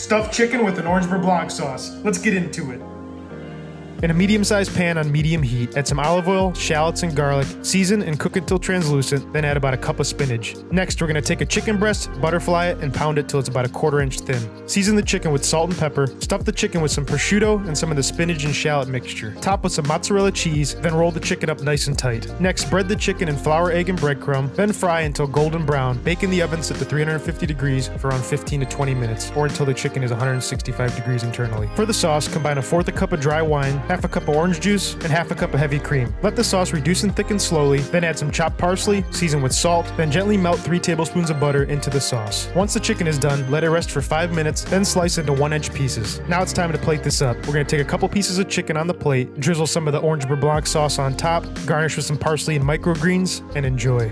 Stuffed chicken with an Orange Beurre Blanc sauce. Let's get into it. In a medium sized pan on medium heat, add some olive oil, shallots, and garlic, season and cook until translucent, then add about a cup of spinach. Next, we're gonna take a chicken breast, butterfly it, and pound it till it's about a quarter inch thin. Season the chicken with salt and pepper, stuff the chicken with some prosciutto and some of the spinach and shallot mixture. Top with some mozzarella cheese, then roll the chicken up nice and tight. Next, bread the chicken in flour, egg, and breadcrumb, then fry until golden brown. Bake in the oven set to 350 degrees for around 15 to 20 minutes, or until the chicken is 165 degrees internally. For the sauce, combine a fourth a cup of dry wine, half a cup of orange juice, and half a cup of heavy cream. Let the sauce reduce and thicken slowly, then add some chopped parsley, season with salt, then gently melt 3 tablespoons of butter into the sauce. Once the chicken is done, let it rest for 5 minutes, then slice into 1 inch pieces. Now it's time to plate this up. We're going to take a couple pieces of chicken on the plate, drizzle some of the Orange Beurre Blanc sauce on top, garnish with some parsley and microgreens, and enjoy.